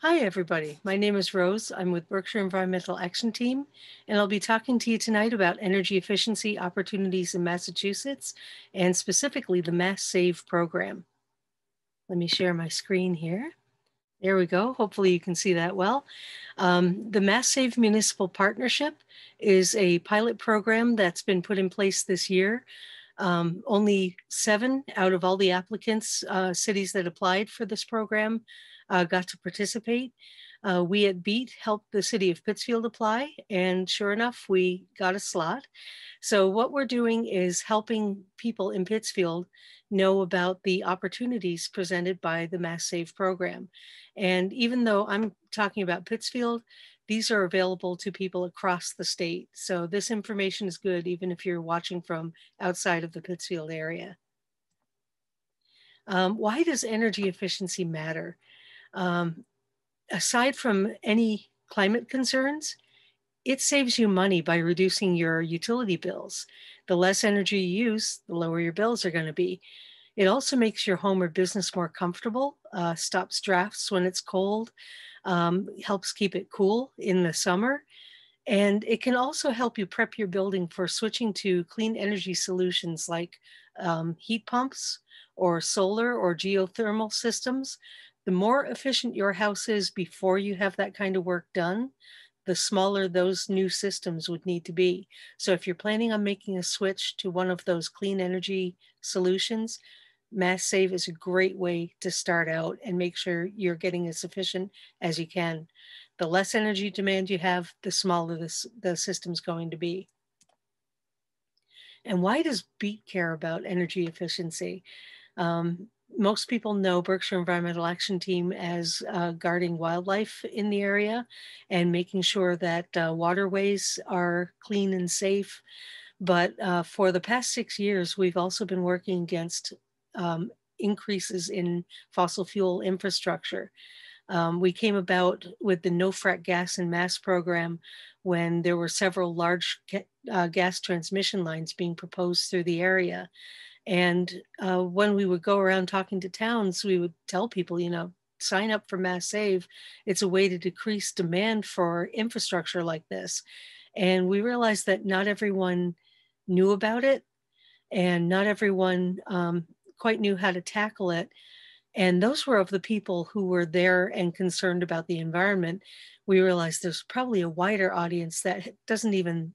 Hi, everybody. My name is Rose. I'm with Berkshire Environmental Action Team, and I'll be talking to you tonight about energy efficiency opportunities in Massachusetts and specifically the Mass Save program. Let me share my screen here. There we go. Hopefully you can see that well. Um, the Mass Save Municipal Partnership is a pilot program that's been put in place this year. Um, only seven out of all the applicants, uh, cities that applied for this program uh, got to participate. Uh, we at BEAT helped the city of Pittsfield apply, and sure enough, we got a slot. So, what we're doing is helping people in Pittsfield know about the opportunities presented by the Mass Save program. And even though I'm talking about Pittsfield, these are available to people across the state. So, this information is good even if you're watching from outside of the Pittsfield area. Um, why does energy efficiency matter? Um, aside from any climate concerns, it saves you money by reducing your utility bills. The less energy you use, the lower your bills are going to be. It also makes your home or business more comfortable, uh, stops drafts when it's cold, um, helps keep it cool in the summer. And it can also help you prep your building for switching to clean energy solutions like um, heat pumps or solar or geothermal systems the more efficient your house is before you have that kind of work done, the smaller those new systems would need to be. So if you're planning on making a switch to one of those clean energy solutions, Mass Save is a great way to start out and make sure you're getting as efficient as you can. The less energy demand you have, the smaller this, the system's going to be. And why does BEAT care about energy efficiency? Um, most people know Berkshire Environmental Action Team as uh, guarding wildlife in the area and making sure that uh, waterways are clean and safe. But uh, for the past six years, we've also been working against um, increases in fossil fuel infrastructure. Um, we came about with the no frack gas and mass program when there were several large uh, gas transmission lines being proposed through the area. And uh, when we would go around talking to towns, we would tell people, you know, sign up for Mass Save. It's a way to decrease demand for infrastructure like this. And we realized that not everyone knew about it and not everyone um, quite knew how to tackle it. And those were of the people who were there and concerned about the environment. We realized there's probably a wider audience that doesn't even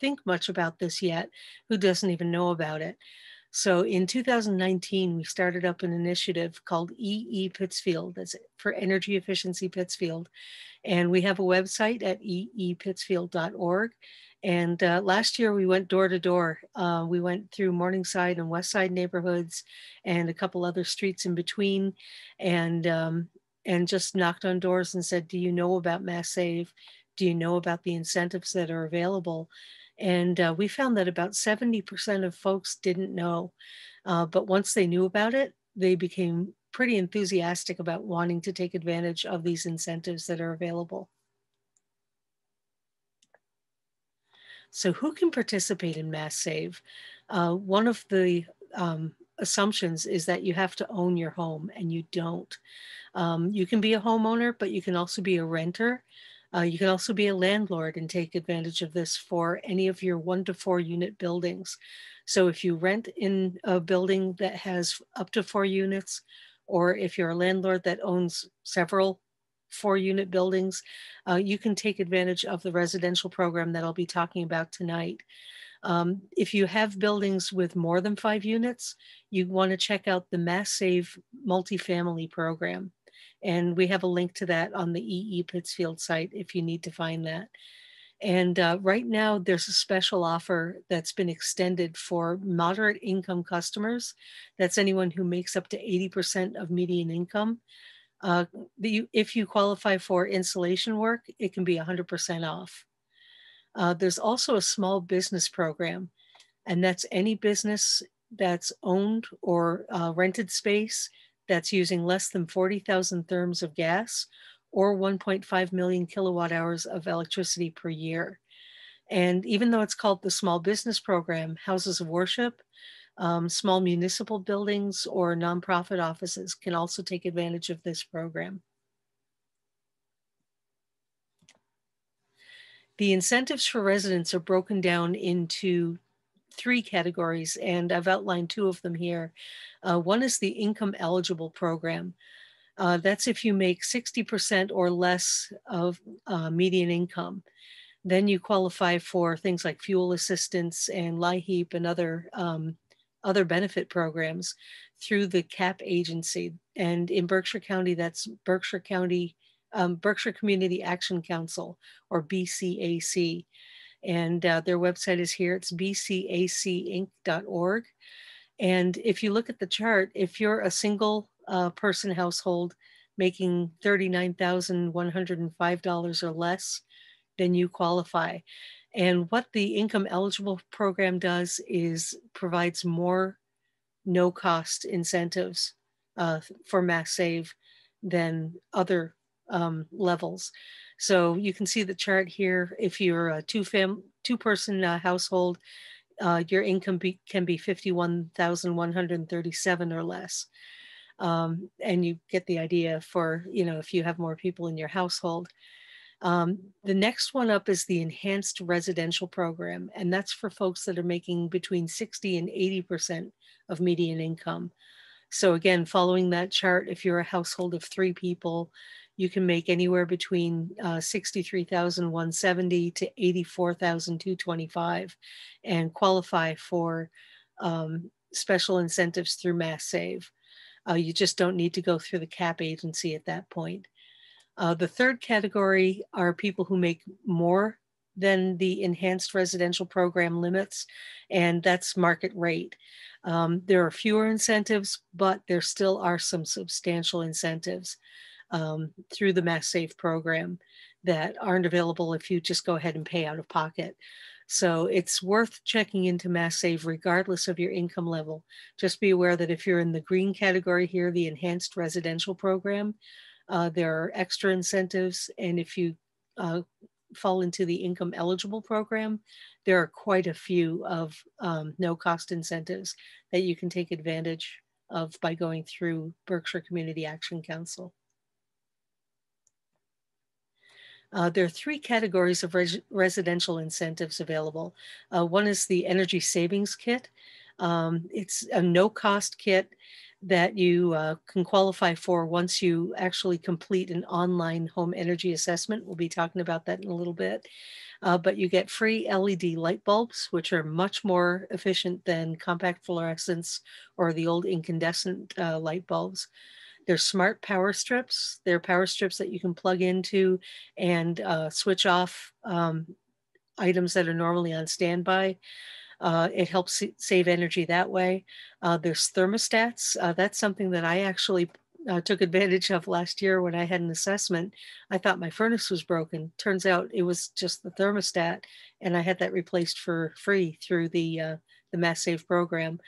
think much about this yet, who doesn't even know about it. So in 2019, we started up an initiative called EE Pittsfield, that's for Energy Efficiency Pittsfield. And we have a website at eepittsfield.org. And uh, last year we went door to door. Uh, we went through Morningside and West Side neighborhoods and a couple other streets in between and, um, and just knocked on doors and said, do you know about Mass Save? Do you know about the incentives that are available? And uh, we found that about 70% of folks didn't know. Uh, but once they knew about it, they became pretty enthusiastic about wanting to take advantage of these incentives that are available. So who can participate in Mass Save? Uh, one of the um, assumptions is that you have to own your home and you don't. Um, you can be a homeowner, but you can also be a renter. Uh, you can also be a landlord and take advantage of this for any of your one to four unit buildings. So if you rent in a building that has up to four units, or if you're a landlord that owns several four unit buildings, uh, you can take advantage of the residential program that I'll be talking about tonight. Um, if you have buildings with more than five units, you want to check out the Mass Save multifamily program. And we have a link to that on the EE Pittsfield site if you need to find that. And uh, right now, there's a special offer that's been extended for moderate income customers. That's anyone who makes up to 80% of median income. Uh, if you qualify for insulation work, it can be 100% off. Uh, there's also a small business program, and that's any business that's owned or uh, rented space that's using less than 40,000 therms of gas or 1.5 million kilowatt hours of electricity per year. And even though it's called the Small Business Program, houses of worship, um, small municipal buildings, or nonprofit offices can also take advantage of this program. The incentives for residents are broken down into three categories, and I've outlined two of them here. Uh, one is the income eligible program. Uh, that's if you make 60% or less of uh, median income. Then you qualify for things like fuel assistance and LIHEAP and other, um, other benefit programs through the CAP agency. And in Berkshire County, that's Berkshire County, um, Berkshire Community Action Council or BCAC. And uh, their website is here. It's bcacinc.org. And if you look at the chart, if you're a single uh, person household making $39,105 or less, then you qualify. And what the income eligible program does is provides more no cost incentives uh, for Mass Save than other um, levels. So you can see the chart here. If you're a two fam two person uh, household, uh, your income be, can be 51,137 or less. Um, and you get the idea for, you know, if you have more people in your household. Um, the next one up is the enhanced residential program, and that's for folks that are making between 60 and 80% of median income. So again, following that chart, if you're a household of three people, you can make anywhere between uh, 63,170 to 84,225 and qualify for um, special incentives through Mass Save. Uh, you just don't need to go through the CAP agency at that point. Uh, the third category are people who make more than the enhanced residential program limits, and that's market rate. Um, there are fewer incentives, but there still are some substantial incentives um, through the Mass Save program that aren't available if you just go ahead and pay out of pocket. So it's worth checking into Mass Save regardless of your income level. Just be aware that if you're in the green category here, the enhanced residential program, uh, there are extra incentives. And if you uh, fall into the income eligible program, there are quite a few of um, no cost incentives that you can take advantage of by going through Berkshire Community Action Council. Uh, there are three categories of res residential incentives available. Uh, one is the energy savings kit. Um, it's a no cost kit that you uh, can qualify for once you actually complete an online home energy assessment. We'll be talking about that in a little bit. Uh, but you get free LED light bulbs, which are much more efficient than compact fluorescents or the old incandescent uh, light bulbs. They're smart power strips. They're power strips that you can plug into and uh, switch off um, items that are normally on standby. Uh, it helps save energy that way. Uh, there's thermostats. Uh, that's something that I actually uh, took advantage of last year when I had an assessment. I thought my furnace was broken. Turns out it was just the thermostat, and I had that replaced for free through the uh, the Mass Save program.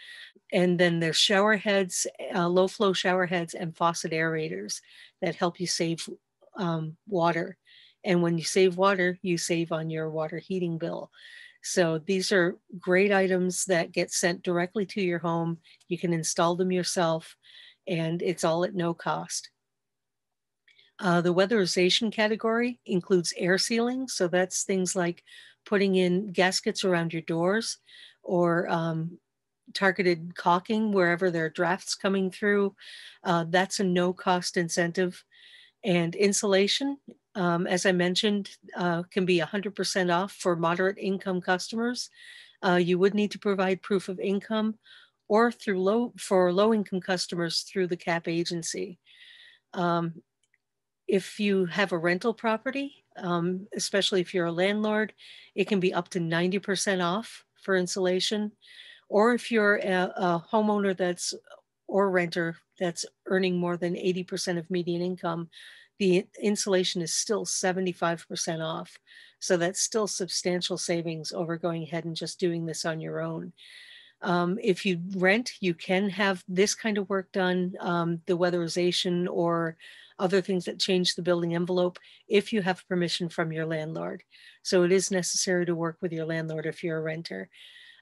And then there's shower heads, uh, low flow shower heads, and faucet aerators that help you save um, water. And when you save water, you save on your water heating bill. So these are great items that get sent directly to your home. You can install them yourself and it's all at no cost. Uh, the weatherization category includes air sealing. So that's things like putting in gaskets around your doors or um, targeted caulking wherever there are drafts coming through. Uh, that's a no cost incentive. And insulation um, as I mentioned, uh, can be 100% off for moderate income customers. Uh, you would need to provide proof of income or through low for low income customers through the CAP agency. Um, if you have a rental property, um, especially if you're a landlord, it can be up to 90% off for insulation. Or if you're a, a homeowner that's or renter that's earning more than 80% of median income, the insulation is still 75% off. So that's still substantial savings over going ahead and just doing this on your own. Um, if you rent, you can have this kind of work done, um, the weatherization or other things that change the building envelope if you have permission from your landlord. So it is necessary to work with your landlord if you're a renter.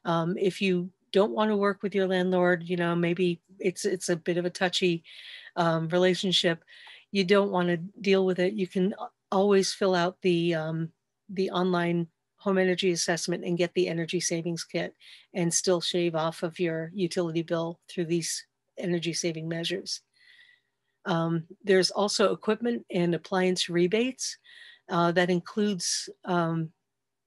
Um, if you don't want to work with your landlord, you know, maybe it's it's a bit of a touchy um, relationship you don't want to deal with it, you can always fill out the um, the online home energy assessment and get the energy savings kit and still shave off of your utility bill through these energy saving measures. Um, there's also equipment and appliance rebates uh, that includes um,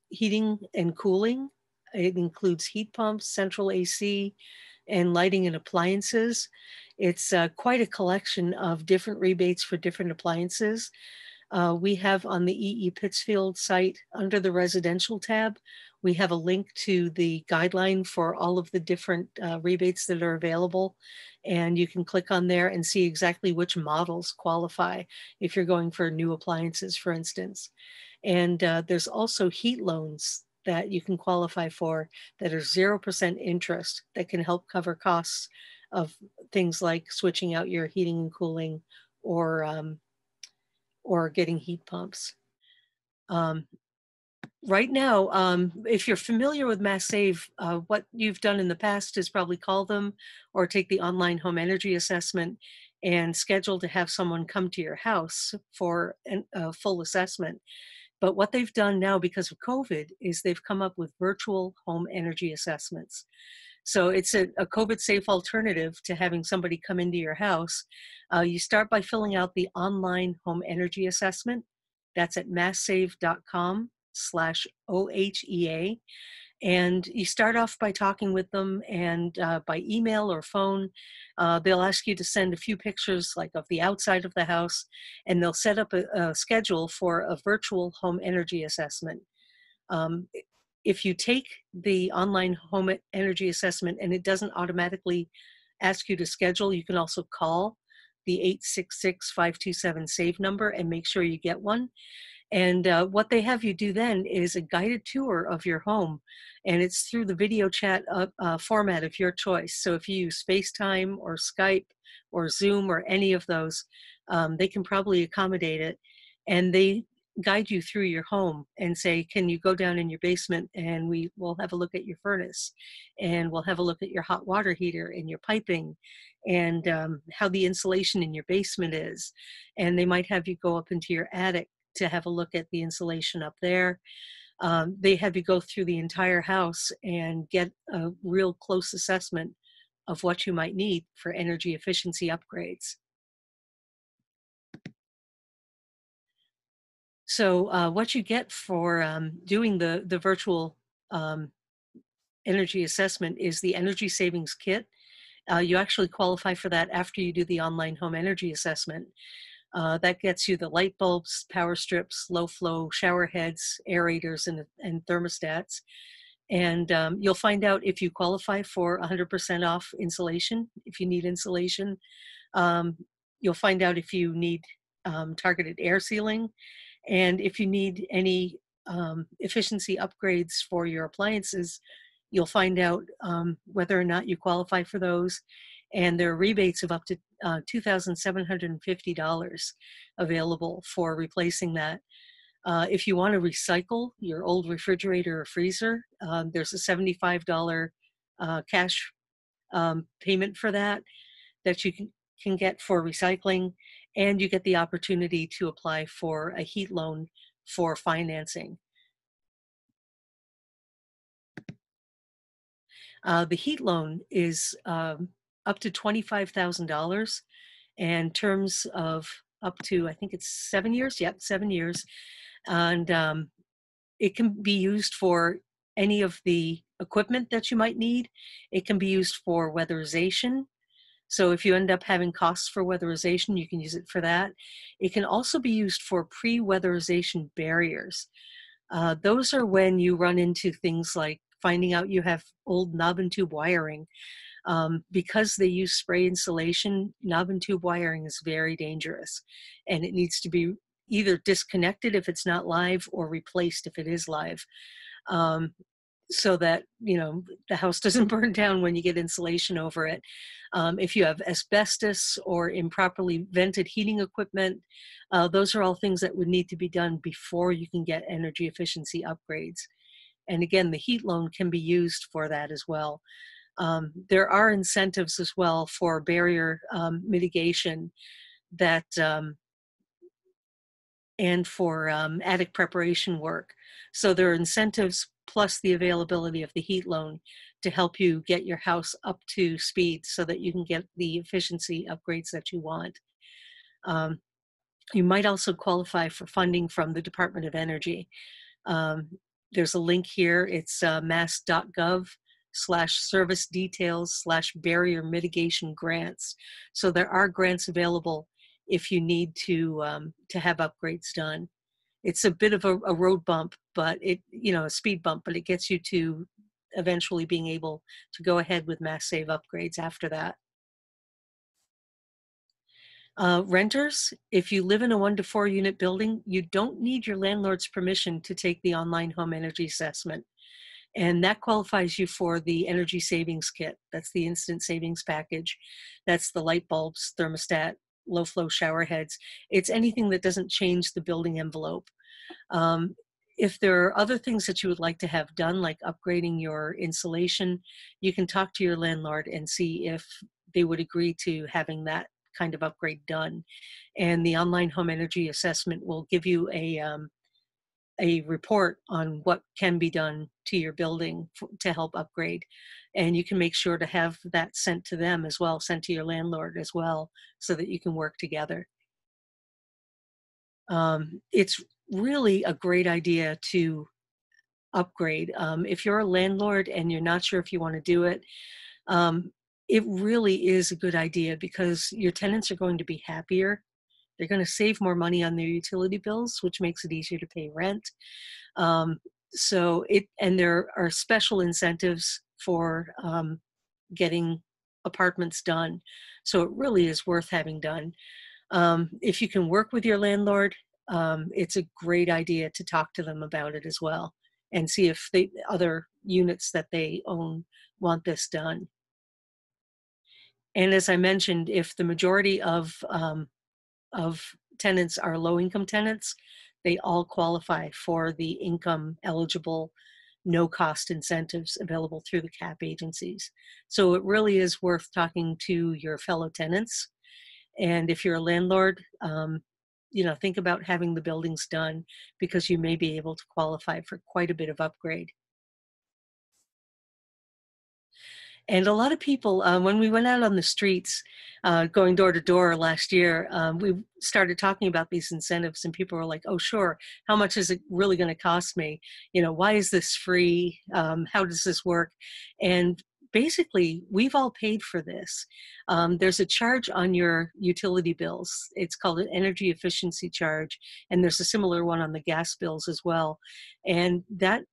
heating and cooling. It includes heat pumps, central AC, and lighting and appliances. It's uh, quite a collection of different rebates for different appliances. Uh, we have on the EE Pittsfield site under the residential tab, we have a link to the guideline for all of the different uh, rebates that are available. And you can click on there and see exactly which models qualify if you're going for new appliances, for instance. And uh, there's also heat loans that you can qualify for that are 0% interest that can help cover costs of things like switching out your heating and cooling or um, or getting heat pumps. Um, right now, um, if you're familiar with Mass Save, uh, what you've done in the past is probably call them or take the online home energy assessment and schedule to have someone come to your house for a full assessment. But what they've done now because of COVID is they've come up with virtual home energy assessments. So it's a, a COVID safe alternative to having somebody come into your house. Uh, you start by filling out the online home energy assessment. That's at masssave.com slash OHEA. And you start off by talking with them and uh, by email or phone. Uh, they'll ask you to send a few pictures like of the outside of the house and they'll set up a, a schedule for a virtual home energy assessment. Um, if you take the online home energy assessment and it doesn't automatically ask you to schedule, you can also call the 866 527 SAVE number and make sure you get one. And uh, what they have you do then is a guided tour of your home, and it's through the video chat uh, uh, format of your choice. So if you use FaceTime or Skype or Zoom or any of those, um, they can probably accommodate it. And they guide you through your home and say, can you go down in your basement and we will have a look at your furnace and we'll have a look at your hot water heater and your piping and um, how the insulation in your basement is. And they might have you go up into your attic to have a look at the insulation up there. Um, they have you go through the entire house and get a real close assessment of what you might need for energy efficiency upgrades. So uh, what you get for um, doing the, the virtual um, energy assessment is the energy savings kit. Uh, you actually qualify for that after you do the online home energy assessment. Uh, that gets you the light bulbs, power strips, low flow shower heads, aerators, and, and thermostats. And um, you'll find out if you qualify for 100% off insulation, if you need insulation. Um, you'll find out if you need um, targeted air sealing and if you need any um, efficiency upgrades for your appliances, you'll find out um, whether or not you qualify for those. And there are rebates of up to uh, $2,750 available for replacing that. Uh, if you want to recycle your old refrigerator or freezer, um, there's a $75 uh, cash um, payment for that that you can, can get for recycling and you get the opportunity to apply for a heat loan for financing. Uh, the heat loan is um, up to $25,000 and terms of up to, I think it's seven years. Yep, seven years. And um, it can be used for any of the equipment that you might need. It can be used for weatherization. So if you end up having costs for weatherization, you can use it for that. It can also be used for pre-weatherization barriers. Uh, those are when you run into things like finding out you have old knob and tube wiring. Um, because they use spray insulation, knob and tube wiring is very dangerous and it needs to be either disconnected if it's not live or replaced if it is live. Um, so that you know the house doesn't burn down when you get insulation over it. Um, if you have asbestos or improperly vented heating equipment, uh, those are all things that would need to be done before you can get energy efficiency upgrades. And again, the heat loan can be used for that as well. Um, there are incentives as well for barrier um, mitigation that um, and for um, attic preparation work. So there are incentives plus the availability of the heat loan to help you get your house up to speed so that you can get the efficiency upgrades that you want. Um, you might also qualify for funding from the Department of Energy. Um, there's a link here. It's uh, mass.gov slash service details slash barrier mitigation grants. So there are grants available if you need to um, to have upgrades done. It's a bit of a, a road bump, but it you know a speed bump, but it gets you to eventually being able to go ahead with mass save upgrades after that. Uh, renters, if you live in a one to four unit building, you don't need your landlord's permission to take the online home energy assessment. And that qualifies you for the energy savings kit. That's the instant savings package. That's the light bulbs, thermostat, low flow shower heads. It's anything that doesn't change the building envelope. Um, if there are other things that you would like to have done, like upgrading your insulation, you can talk to your landlord and see if they would agree to having that kind of upgrade done. And the online home energy assessment will give you a um, a report on what can be done to your building to help upgrade. And you can make sure to have that sent to them as well, sent to your landlord as well, so that you can work together. Um, it's really a great idea to upgrade. Um, if you're a landlord and you're not sure if you want to do it, um, it really is a good idea because your tenants are going to be happier. They're going to save more money on their utility bills, which makes it easier to pay rent. Um, so it and there are special incentives for um, getting apartments done. So it really is worth having done. Um, if you can work with your landlord, um, it's a great idea to talk to them about it as well and see if the other units that they own want this done. And as I mentioned, if the majority of um, of tenants are low income tenants, they all qualify for the income eligible no cost incentives available through the cap agencies. So it really is worth talking to your fellow tenants. And if you're a landlord, um, you know, think about having the buildings done because you may be able to qualify for quite a bit of upgrade. And a lot of people, um, when we went out on the streets, uh, going door to door last year, um, we started talking about these incentives, and people were like, "Oh, sure. How much is it really going to cost me? You know, why is this free? Um, how does this work?" And basically, we've all paid for this. Um, there's a charge on your utility bills. It's called an energy efficiency charge, and there's a similar one on the gas bills as well. And that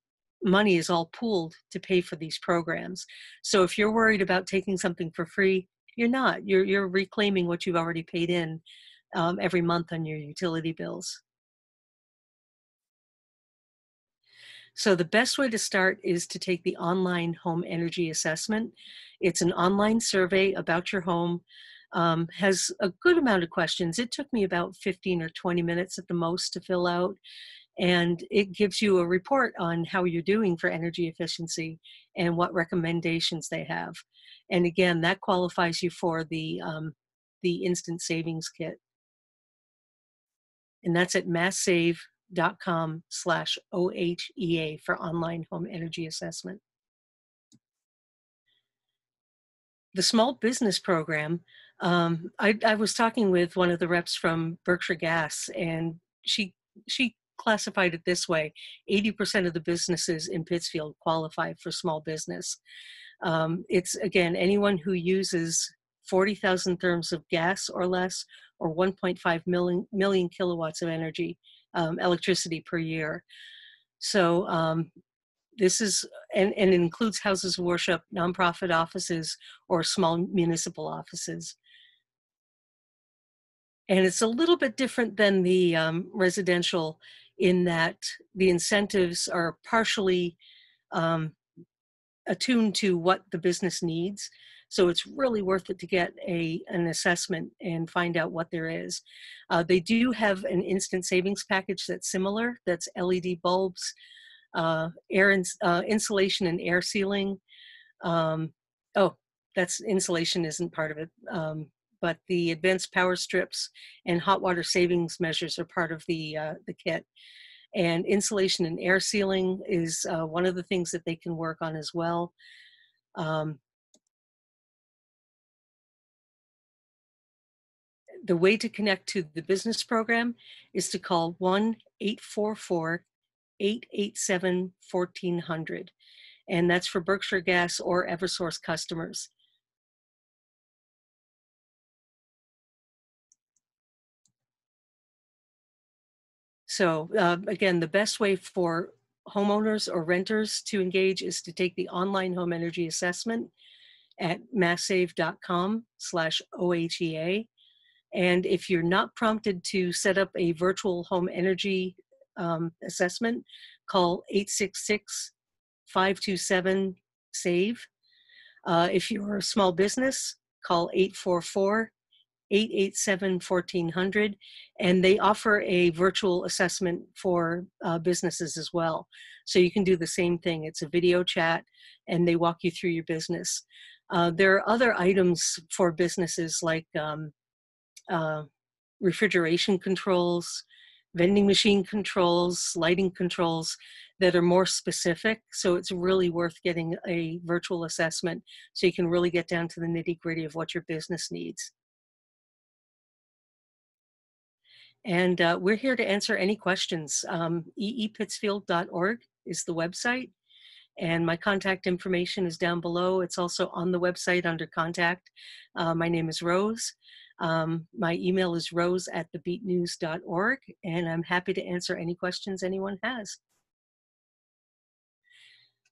money is all pooled to pay for these programs. So if you're worried about taking something for free, you're not. You're you're reclaiming what you've already paid in um, every month on your utility bills. So the best way to start is to take the online home energy assessment. It's an online survey about your home. Um, has a good amount of questions. It took me about 15 or 20 minutes at the most to fill out and it gives you a report on how you're doing for energy efficiency and what recommendations they have. And again, that qualifies you for the um, the instant savings kit. And that's at masssave.com slash OHEA for online home energy assessment. The small business program, um, I, I was talking with one of the reps from Berkshire Gas and she she classified it this way 80% of the businesses in Pittsfield qualify for small business. Um, it's again anyone who uses 40,000 therms of gas or less, or 1.5 million, million kilowatts of energy, um, electricity per year. So um, this is, and, and includes houses of worship, nonprofit offices, or small municipal offices and it's a little bit different than the um, residential in that the incentives are partially um, attuned to what the business needs. So it's really worth it to get a an assessment and find out what there is. Uh, they do have an instant savings package that's similar. That's LED bulbs, uh, air ins, uh, insulation and air sealing. Um, oh, that's insulation isn't part of it. Um, but the advanced power strips and hot water savings measures are part of the, uh, the kit. And insulation and air sealing is uh, one of the things that they can work on as well. Um, the way to connect to the business program is to call 1 844 887 1400. And that's for Berkshire Gas or Eversource customers. So uh, again, the best way for homeowners or renters to engage is to take the online home energy assessment at masssave.com slash OHEA. And if you're not prompted to set up a virtual home energy um, assessment, call 866 527 SAVE. Uh, if you're a small business, call 844 887 1400 and they offer a virtual assessment for uh, businesses as well. So you can do the same thing. It's a video chat and they walk you through your business. Uh, there are other items for businesses like um, uh, refrigeration controls vending machine controls lighting controls that are more specific. So it's really worth getting a virtual assessment so you can really get down to the nitty gritty of what your business needs And uh, we're here to answer any questions. Um, eepittsfield.org is the website, and my contact information is down below. It's also on the website under contact. Uh, my name is Rose. Um, my email is rose at thebeatnews.org, and I'm happy to answer any questions anyone has.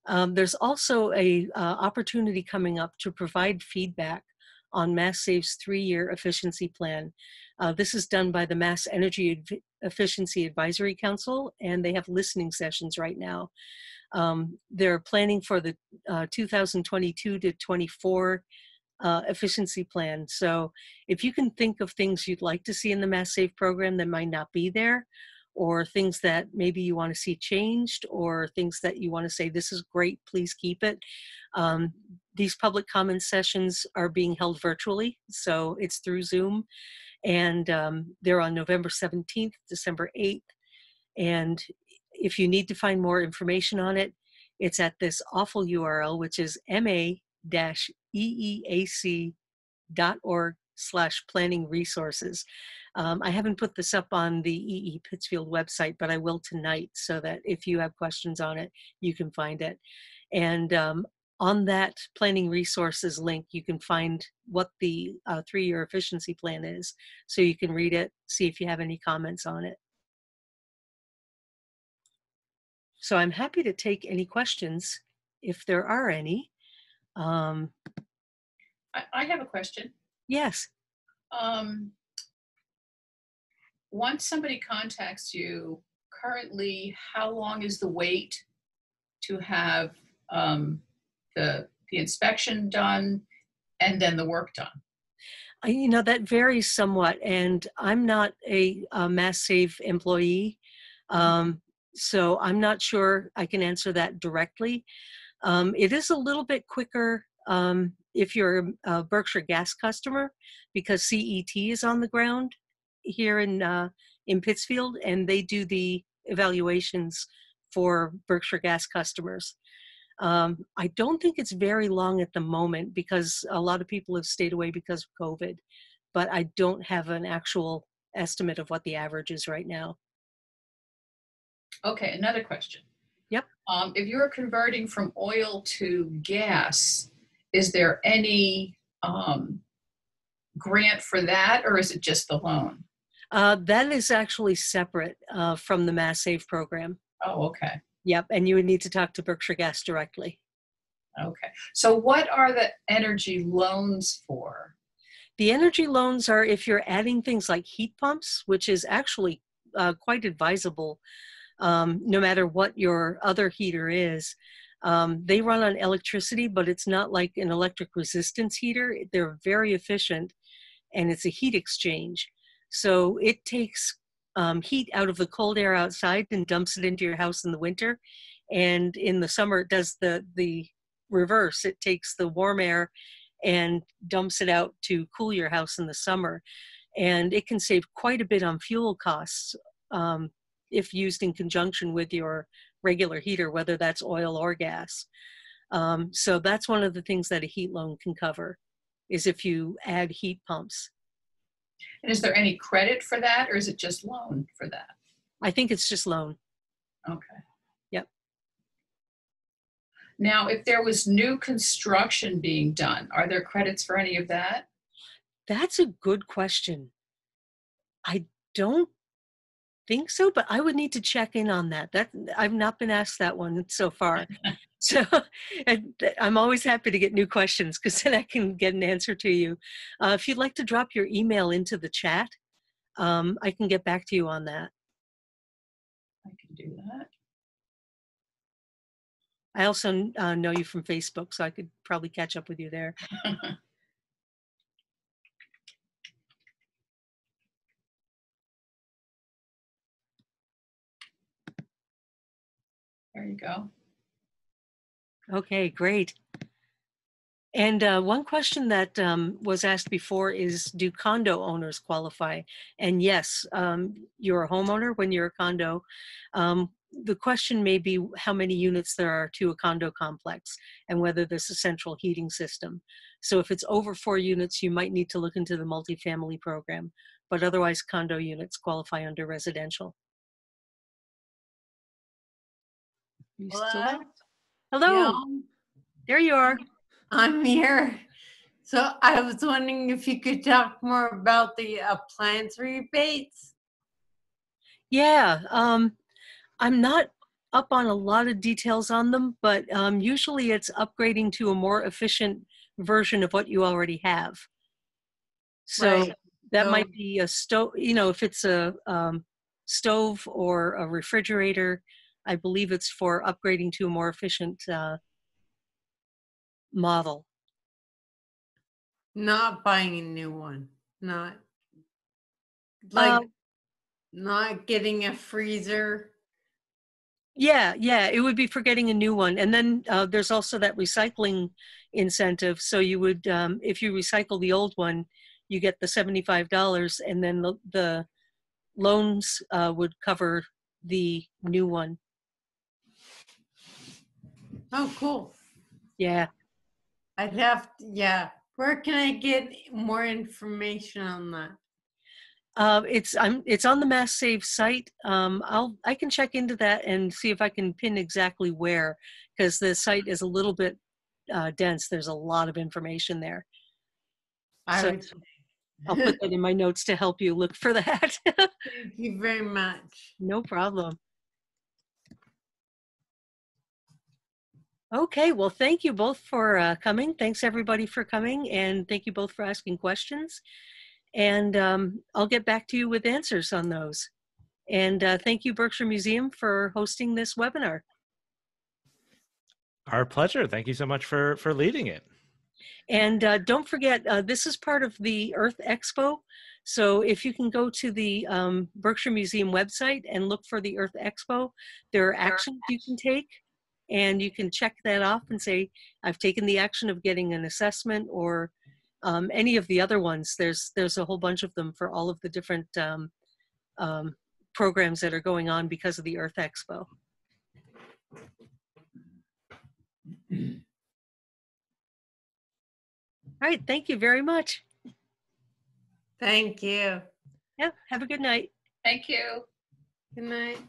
Um, there's also a uh, opportunity coming up to provide feedback on Mass Save's three-year efficiency plan. Uh, this is done by the Mass Energy Efficiency Advisory Council, and they have listening sessions right now. Um, they're planning for the uh, 2022 to 24 uh, efficiency plan. So if you can think of things you'd like to see in the Mass Save program that might not be there, or things that maybe you want to see changed, or things that you want to say, this is great, please keep it. Um, these public comment sessions are being held virtually, so it's through Zoom and um, they're on November 17th, December 8th. And if you need to find more information on it, it's at this awful URL, which is ma-eeac.org slash planning resources. Um, I haven't put this up on the EE Pittsfield website, but I will tonight so that if you have questions on it, you can find it. And um, on that planning resources link, you can find what the uh, three-year efficiency plan is. So you can read it, see if you have any comments on it. So I'm happy to take any questions if there are any. Um, I, I have a question. yes. Um, once somebody contacts you, currently, how long is the wait to have um, the, the inspection done and then the work done? You know, that varies somewhat, and I'm not a, a Mass Save employee, um, so I'm not sure I can answer that directly. Um, it is a little bit quicker um, if you're a Berkshire Gas customer because CET is on the ground here in uh, in Pittsfield, and they do the evaluations for Berkshire Gas customers. Um, I don't think it's very long at the moment because a lot of people have stayed away because of COVID, but I don't have an actual estimate of what the average is right now. Okay, another question. Yep. Um, if you're converting from oil to gas, is there any um, grant for that or is it just the loan? Uh, that is actually separate uh, from the Mass Save program. Oh, okay. Yep, and you would need to talk to Berkshire Gas directly. Okay. So what are the energy loans for? The energy loans are if you're adding things like heat pumps, which is actually uh, quite advisable, um, no matter what your other heater is. Um, they run on electricity, but it's not like an electric resistance heater. They're very efficient, and it's a heat exchange. So it takes um, heat out of the cold air outside and dumps it into your house in the winter. And in the summer, it does the, the reverse. It takes the warm air and dumps it out to cool your house in the summer. And it can save quite a bit on fuel costs um, if used in conjunction with your regular heater, whether that's oil or gas. Um, so that's one of the things that a heat loan can cover is if you add heat pumps. And is there any credit for that or is it just loan for that? I think it's just loan. Okay. Yep. Now, if there was new construction being done, are there credits for any of that? That's a good question. I don't think so, but I would need to check in on that. That I've not been asked that one so far. so and I'm always happy to get new questions because then I can get an answer to you. Uh, if you'd like to drop your email into the chat, um, I can get back to you on that. I can do that. I also uh, know you from Facebook, so I could probably catch up with you there. There you go. Okay, great. And uh, one question that um, was asked before is, do condo owners qualify? And yes, um, you're a homeowner when you're a condo. Um, the question may be how many units there are to a condo complex and whether there's a central heating system. So if it's over four units, you might need to look into the multifamily program, but otherwise condo units qualify under residential. You? Hello. Hello, Yeah, there you are. I'm here. So I was wondering if you could talk more about the appliance rebates. Yeah, um, I'm not up on a lot of details on them, but um, usually it's upgrading to a more efficient version of what you already have. So Right, that so- might be a stove, you know, if it's a um, stove or a refrigerator, I believe it's for upgrading to a more efficient uh, model. Not buying a new one. Not like Uh, not getting a freezer. Yeah, yeah, it would be for getting a new one. And then uh, there's also that recycling incentive. So you would, um, if you recycle the old one, you get the $75 and then the, the loans uh, would cover the new one. Oh, cool. Yeah. I'd have to, yeah. Where can I get more information on that? Uh, it's I'm it's on the Mass Save site. Um, I'll I can check into that and see if I can pin exactly where because the site is a little bit uh, dense. There's a lot of information there. I So- would, I'll put that in my notes to help you look for that. thank you very much. No problem. Okay, well, thank you both for uh, coming. Thanks everybody for coming, and thank you both for asking questions. And um, I'll get back to you with answers on those. And uh, thank you, Berkshire Museum, for hosting this webinar. Our pleasure. Thank you so much for for leading it. And uh, don't forget, uh, this is part of the Earth Expo. So if you can go to the um, Berkshire Museum website and look for the Earth Expo, there are actions you can take. And you can check that off and say, I've taken the action of getting an assessment or um, any of the other ones. There's, there's a whole bunch of them for all of the different um, um, programs that are going on because of the Earth Expo. All right, thank you very much. Thank you. Yeah, have a good night. Thank you. Good night.